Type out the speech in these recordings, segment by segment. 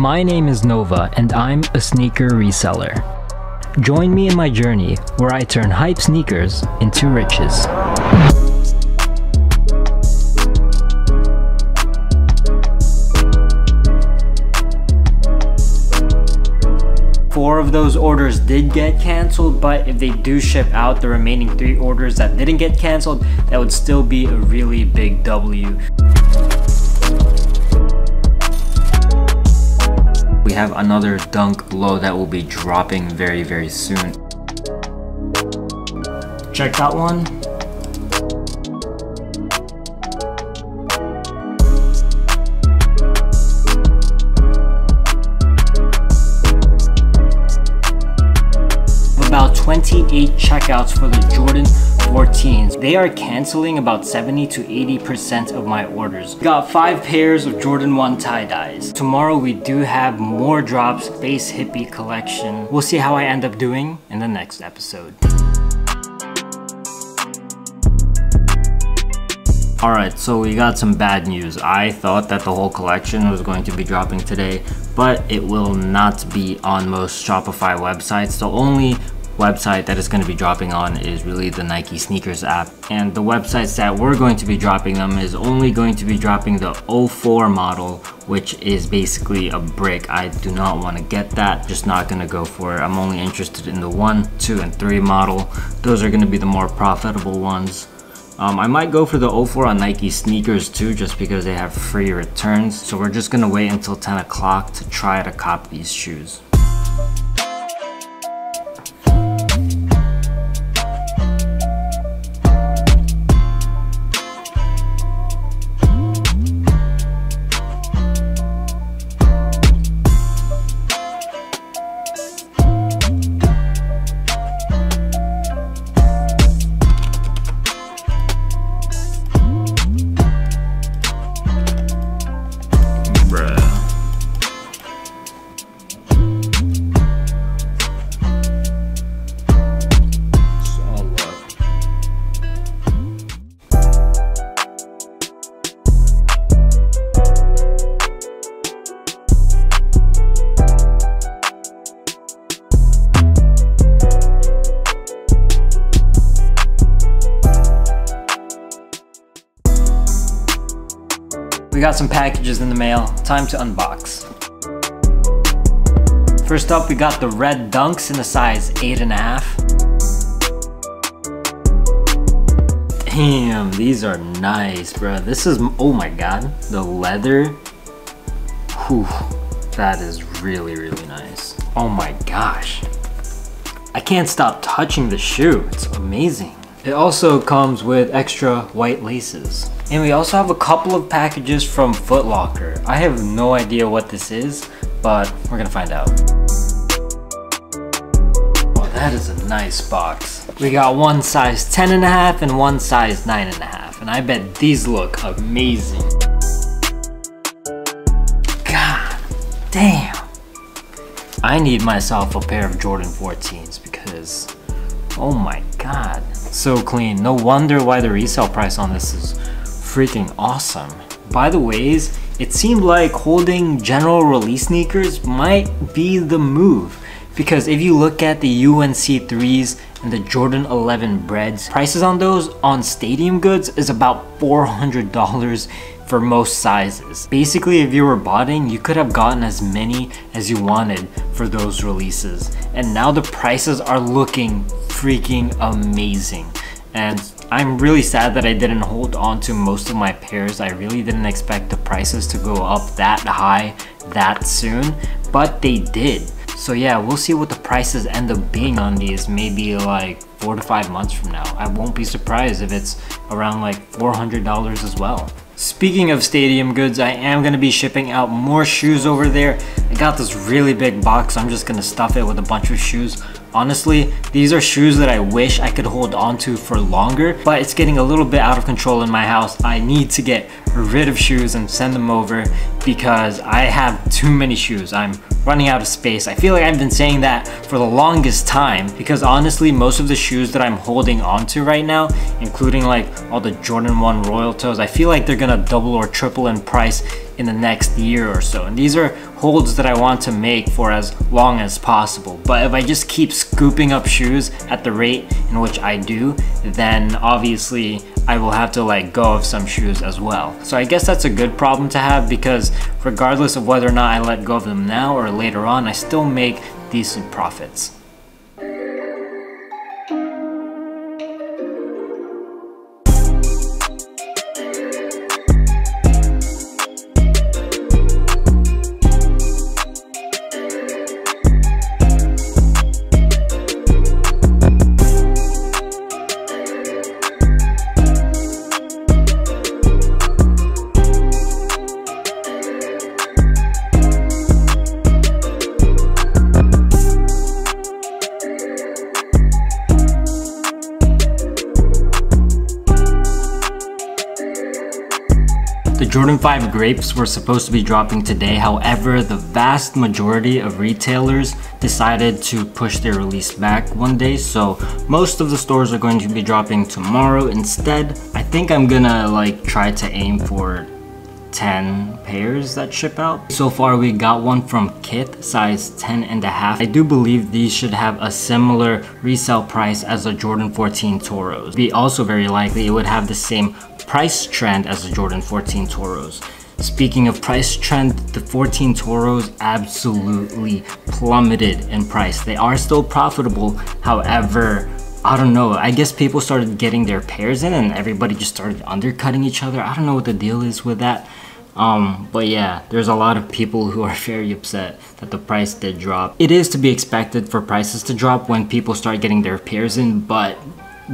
My name is Nova and I'm a sneaker reseller. Join me in my journey where I turn hype sneakers into riches. four of those orders did get canceled, but if they do ship out the remaining three orders that didn't get canceled, that would still be a really big W. We have another dunk low that will be dropping very, very soon. Check that one. about 28 checkouts for the Jordan 14s. They are canceling about 70 to 80% of my orders. Got five pairs of Jordan 1 tie-dyes. Tomorrow we do have more drops, Space Hippie collection. We'll see how I end up doing in the next episode. Alright, so we got some bad news. I thought that the whole collection was going to be dropping today, but it will not be on most Shopify websites. The only website that it's going to be dropping on is really the Nike SNKRS app. And the websites that we're going to be dropping them is only going to be dropping the 04 model which is basically a brick. I do not want to get that just not going to go for it. I'm only interested in the 1 2 and 3 model. Those are going to be the more profitable ones. Um, I might go for the 04 on Nike SNKRS too just because they have free returns. So we're just gonna wait until 10 o'clock to try to cop these shoes We got some packages in the mail. Time to unbox. First up, we got the red dunks in the size 8.5. Damn, these are nice, bro. This is, oh my god, the leather. Whew, that is really, really nice. Oh my gosh. I can't stop touching the shoe. It's amazing. It also comes with extra white laces. And we also have a couple of packages from Foot Locker. I have no idea what this is, but we're gonna find out. Oh, that is a nice box. We got one size 10 and a half and one size nine and a half. And I bet these look amazing. God damn. I need myself a pair of Jordan 14s because, oh my God. So clean. No wonder why the resale price on this is freaking awesome. By the ways, it seemed like holding general release sneakers might be the move. Because if you look at the UNC 3s and the Jordan 11 breads, prices on those on Stadium Goods is about $400 for most sizes. Basically, if you were botting, you could have gotten as many as you wanted for those releases. And now the prices are looking freaking amazing. And I'm really sad that I didn't hold on to most of my pairs. I really didn't expect the prices to go up that high that soon, but they did. So yeah, we'll see what the prices end up being on these maybe like four to five months from now. I won't be surprised if it's around like $400 as well. Speaking of stadium goods, I am going to be shipping out more shoes over there. I got this really big box, I'm just going to stuff it with a bunch of shoes. Honestly, these are shoes that I wish I could hold on to for longer, but it's getting a little bit out of control in my house. I need to get rid of shoes and send them over because I have too many shoes. I'm running out of space. I feel like I've been saying that for the longest time because honestly, most of the shoes that I'm holding onto right now, including like all the Jordan 1 Royal Toes, I feel like they're gonna double or triple in price in the next year or so. And these are holds that I want to make for as long as possible. But if I just keep scooping up shoes at the rate in which I do, then obviously I will have to let go of some shoes as well. So I guess that's a good problem to have because regardless of whether or not I let go of them now or later on, I still make decent profits. Jordan 5 grapes were supposed to be dropping today, however, the vast majority of retailers decided to push their release back one day, so most of the stores are going to be dropping tomorrow instead. I think I'm gonna like try to aim for 10 pairs that ship out. So far we got one from Kith, size 10 and a half. I do believe these should have a similar resale price as the Jordan 14 Toros. Be also very likely it would have the same price trend as the Jordan 14 Toros. Speaking of price trend, the 14 Toros absolutely plummeted in price. They are still profitable, however, I don't know, I guess people started getting their pairs in and everybody just started undercutting each other. I don't know what the deal is with that. Um, but yeah, there's a lot of people who are very upset that the price did drop. It is to be expected for prices to drop when people start getting their pairs in, but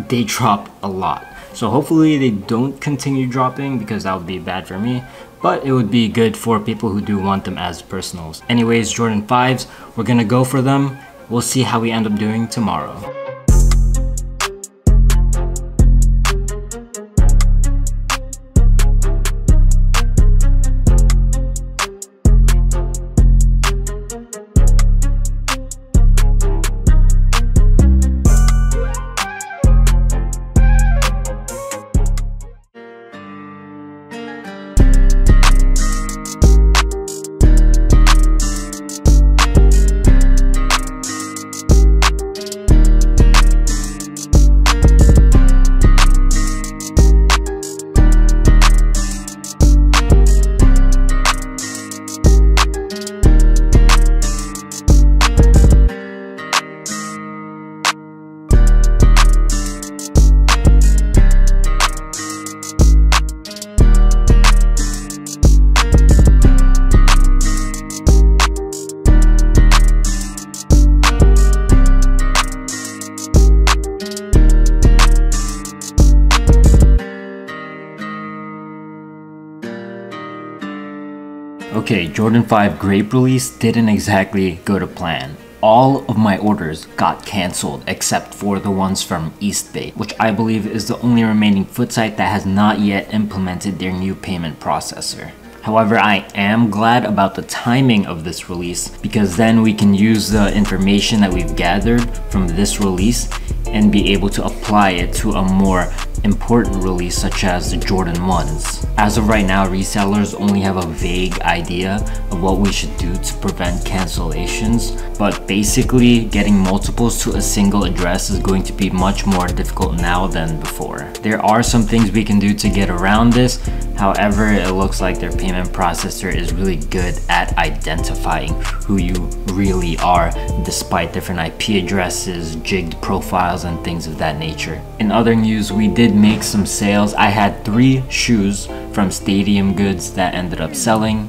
they drop a lot. So hopefully they don't continue dropping because that would be bad for me. But it would be good for people who do want them as personals. Anyways, Jordan 5s, we're gonna go for them. We'll see how we end up doing tomorrow. Okay, Jordan 5 grape release didn't exactly go to plan. All of my orders got cancelled except for the ones from Eastbay, which I believe is the only remaining foot site that has not yet implemented their new payment processor. However, I am glad about the timing of this release because then we can use the information that we've gathered from this release and be able to apply it to a more important release such as the Jordan 1s. As of right now, resellers only have a vague idea of what we should do to prevent cancellations, but basically getting multiples to a single address is going to be much more difficult now than before. There are some things we can do to get around this, however, it looks like their payment processor is really good at identifying who you really are despite different IP addresses, jigged profiles, and things of that nature. In other news, we did make some sales. I had three shoes from Stadium Goods that ended up selling.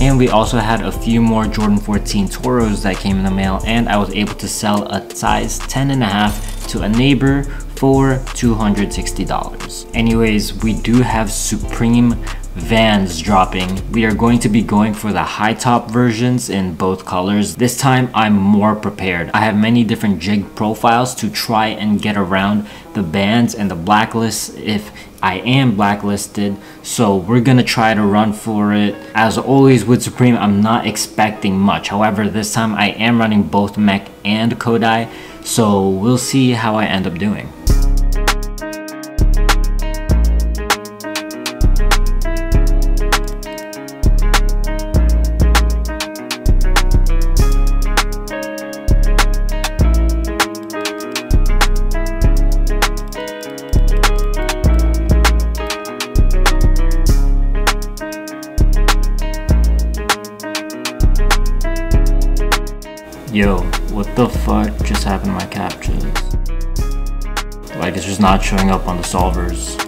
And we also had a few more Jordan 14 Toros that came in the mail and I was able to sell a size 10 and a half to a neighbor for $260. Anyways, we do have Supreme Vans dropping. We are going to be going for the high top versions in both colors. This time I'm more prepared. I have many different jig profiles to try and get around the bans and the blacklists if I am blacklisted so we're gonna try to run for it as always with Supreme I'm not expecting much however this time I am running both MEK and Kodai so we'll see how I end up doing Yo, what the fuck just happened to my captchas? Like it's just not showing up on the solvers.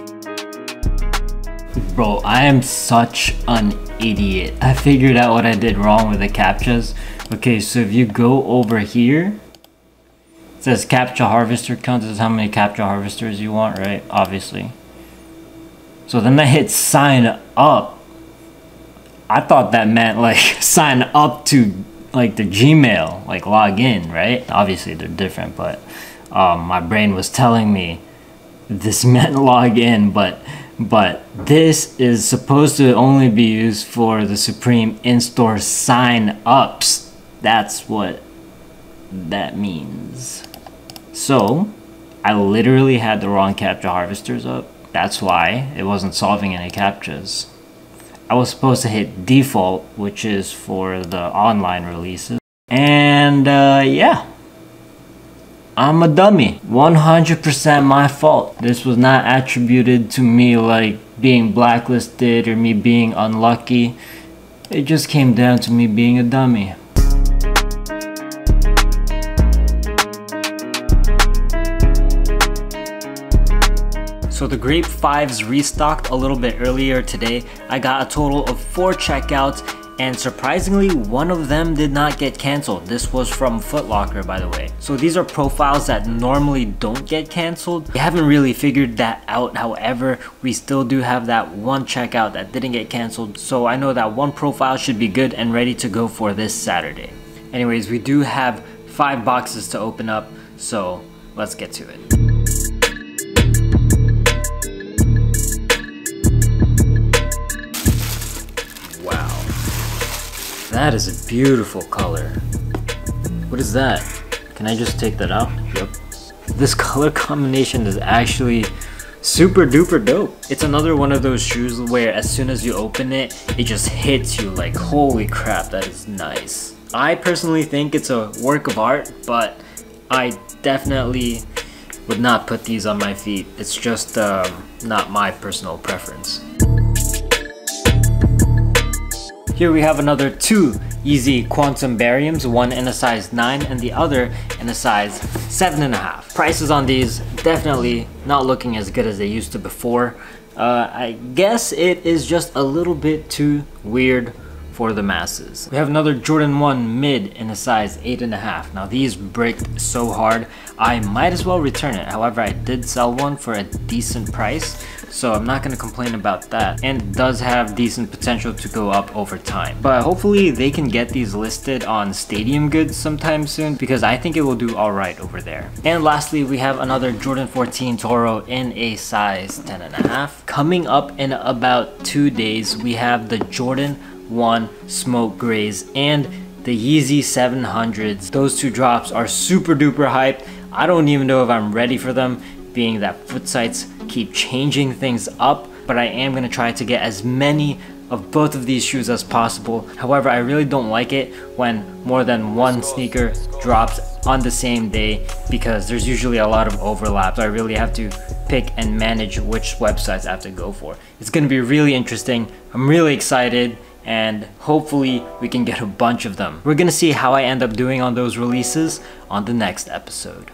Bro, I am such an idiot. I figured out what I did wrong with the captchas. Okay, so if you go over here, it says captcha harvester count. This is how many captcha harvesters you want, right? Obviously. So then I hit sign up. I thought that meant like sign up to like the Gmail, like log in, right? Obviously they're different, but um, my brain was telling me this meant log in, but but this is supposed to only be used for the Supreme in-store sign-ups. That's what that means. So, I literally had the wrong CAPTCHA harvesters up. That's why it wasn't solving any CAPTCHAs. I was supposed to hit default, which is for the online releases. And uh, yeah, I'm a dummy. 100% my fault. This was not attributed to me like being blacklisted or me being unlucky. It just came down to me being a dummy. So the Grape 5s restocked a little bit earlier today. I got a total of 4 checkouts and surprisingly one of them did not get cancelled. This was from Footlocker by the way. So these are profiles that normally don't get cancelled. We haven't really figured that out however we still do have that one checkout that didn't get cancelled so I know that one profile should be good and ready to go for this Saturday. Anyways we do have 5 boxes to open up so let's get to it. That is a beautiful color. What is that? Can I just take that out? Yep. This color combination is actually super duper dope. It's another one of those shoes where as soon as you open it, it just hits you like holy crap, that is nice. I personally think it's a work of art, but I definitely would not put these on my feet. It's just uh, not my personal preference. Here we have another two Yeezy Quantum Bariums, one in a size 9 and the other in a size 7.5. Prices on these definitely not looking as good as they used to before. Uh, I guess it is just a little bit too weird for the masses. We have another Jordan 1 mid in a size 8.5. Now these bricked so hard, I might as well return it. However, I did sell one for a decent price so I'm not to complain about that and does have decent potential to go up over time. But hopefully they can get these listed on Stadium Goods sometime soon because I think it will do alright over there. And lastly we have another Jordan 14 Toro in a size 10.5. Coming up in about two days we have the Jordan 1 Smoke Grays and the Yeezy 700s. Those two drops are super duper hyped. I don't even know if I'm ready for them being that foot sites keep changing things up, but I am to try to get as many of both of these shoes as possible. However, I really don't like it when more than one sneaker drops on the same day because there's usually a lot of overlap. So I really have to pick and manage which websites I have to go for. It's to be really interesting. I'm really excited and hopefully we can get a bunch of them. We're to see how I end up doing on those releases on the next episode.